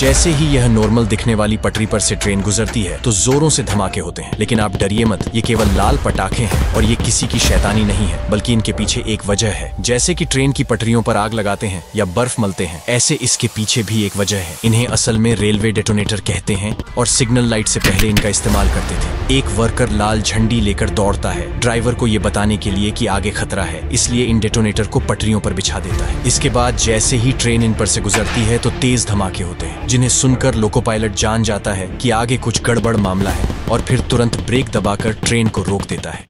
जैसे ही यह नॉर्मल दिखने वाली पटरी पर से ट्रेन गुजरती है तो जोरों से धमाके होते हैं। लेकिन आप डरिए मत, ये केवल लाल पटाखे हैं और ये किसी की शैतानी नहीं है, बल्कि इनके पीछे एक वजह है। जैसे कि ट्रेन की पटरियों पर आग लगाते हैं या बर्फ़ मलते हैं, ऐसे इसके पीछे भी एक वजह है। इन्हें असल में रेलवे डेटोनेटर कहते हैं और सिग्नल लाइट से पहले इनका इस्तेमाल करते थे। एक वर्कर लाल झंडी लेकर दौड़ता है। ड्राइवर को ये बताने के लिए कि आगे खतरा है, इसलिए इन डेटोनेटर को पटरियों पर बिछा देता है। इसके बाद जैसे ही ट्रेन इन पर से गुजरती है तो तेज धमाके होते हैं। जिन्हें सुनकर लोको पायलट जान जाता है कि आगे कुछ गड़बड़ मामला है और फिर तुरंत ब्रेक दबाकर ट्रेन को रोक देता है।